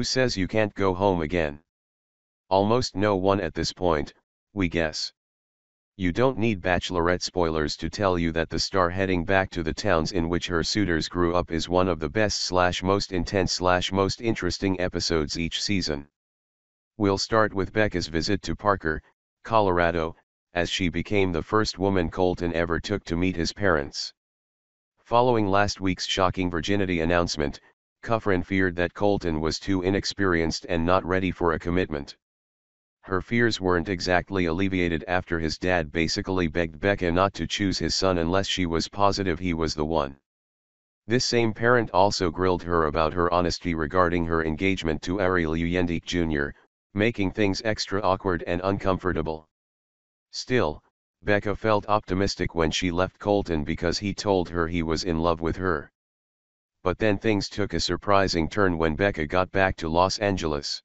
Who says you can't go home again? Almost no one at this point, we guess. You don't need bachelorette spoilers to tell you that the star heading back to the towns in which her suitors grew up is one of the best slash most intense slash most interesting episodes each season. We'll start with Becca's visit to Parker, Colorado, as she became the first woman Colton ever took to meet his parents. Following last week's shocking virginity announcement, Kufrin feared that Colton was too inexperienced and not ready for a commitment. Her fears weren't exactly alleviated after his dad basically begged Becca not to choose his son unless she was positive he was the one. This same parent also grilled her about her honesty regarding her engagement to Arie Luyendyk Jr., making things extra awkward and uncomfortable. Still, Becca felt optimistic when she left Colton because he told her he was in love with her. But then things took a surprising turn when Becca got back to Los Angeles.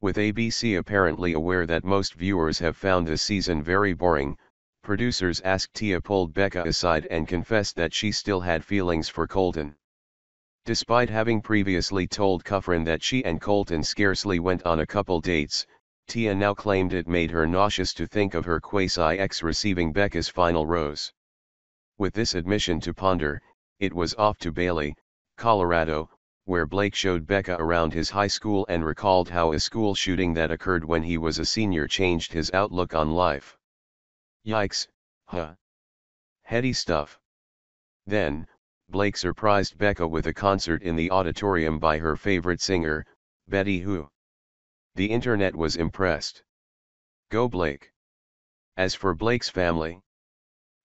With ABC apparently aware that most viewers have found the season very boring, producers asked Tia pulled Becca aside and confessed that she still had feelings for Colton. Despite having previously told Kufrin that she and Colton scarcely went on a couple dates, Tia now claimed it made her nauseous to think of her quasi-ex receiving Becca's final rose. With this admission to ponder, it was off to Bailey, Colorado, where Blake showed Becca around his high school and recalled how a school shooting that occurred when he was a senior changed his outlook on life. Yikes, huh? Heady stuff. Then, Blake surprised Becca with a concert in the auditorium by her favorite singer, Betty Who. The internet was impressed. Go Blake. As for Blake's family,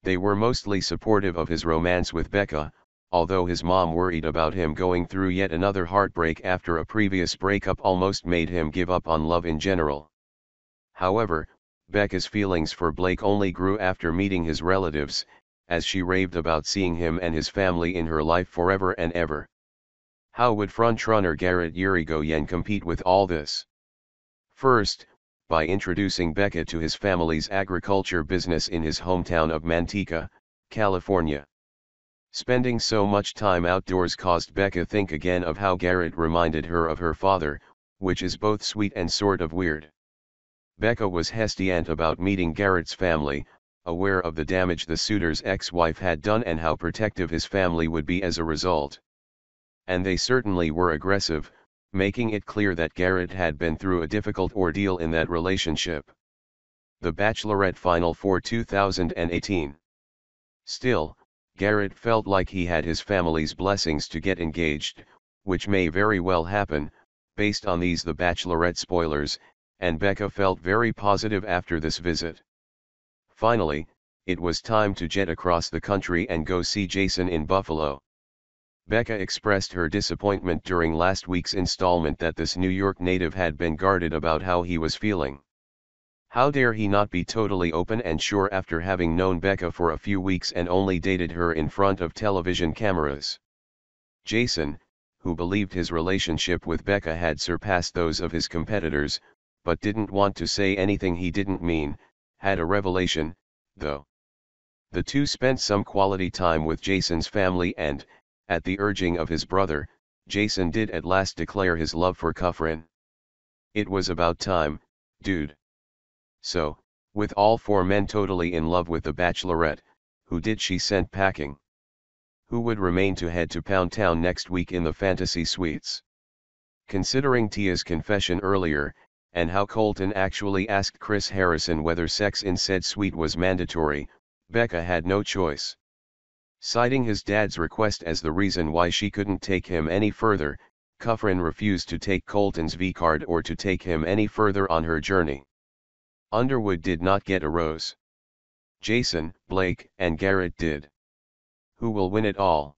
they were mostly supportive of his romance with Becca, although his mom worried about him going through yet another heartbreak after a previous breakup almost made him give up on love in general. However, Becca's feelings for Blake only grew after meeting his relatives, as she raved about seeing him and his family in her life forever and ever. How would frontrunner Garrett Irigoyen compete with all this? First, by introducing Becca to his family's agriculture business in his hometown of Manteca, California. Spending so much time outdoors caused Becca to think again of how Garrett reminded her of her father, which is both sweet and sort of weird. Becca was hesitant about meeting Garrett's family, aware of the damage the suitor's ex-wife had done and how protective his family would be as a result. And they certainly were aggressive, making it clear that Garrett had been through a difficult ordeal in that relationship. The Bachelorette Final for 2018. Still, Garrett felt like he had his family's blessings to get engaged, which may very well happen, based on these The Bachelorette spoilers, and Becca felt very positive after this visit. Finally, it was time to jet across the country and go see Jason in Buffalo. Becca expressed her disappointment during last week's installment that this New York native had been guarded about how he was feeling. How dare he not be totally open and sure after having known Becca for a few weeks and only dated her in front of television cameras. Jason, who believed his relationship with Becca had surpassed those of his competitors, but didn't want to say anything he didn't mean, had a revelation, though. The two spent some quality time with Jason's family and, at the urging of his brother, Jason did at last declare his love for Kufrin. It was about time, dude. So, with all four men totally in love with the bachelorette, who did she send packing? Who would remain to head to Pound Town next week in the fantasy suites? Considering Tia's confession earlier, and how Colton actually asked Chris Harrison whether sex in said suite was mandatory, Becca had no choice. Citing his dad's request as the reason why she couldn't take him any further, Kufrin refused to take Colton's V-card or to take him any further on her journey. Underwood did not get a rose. Jason, Blake, and Garrett did. Who will win it all?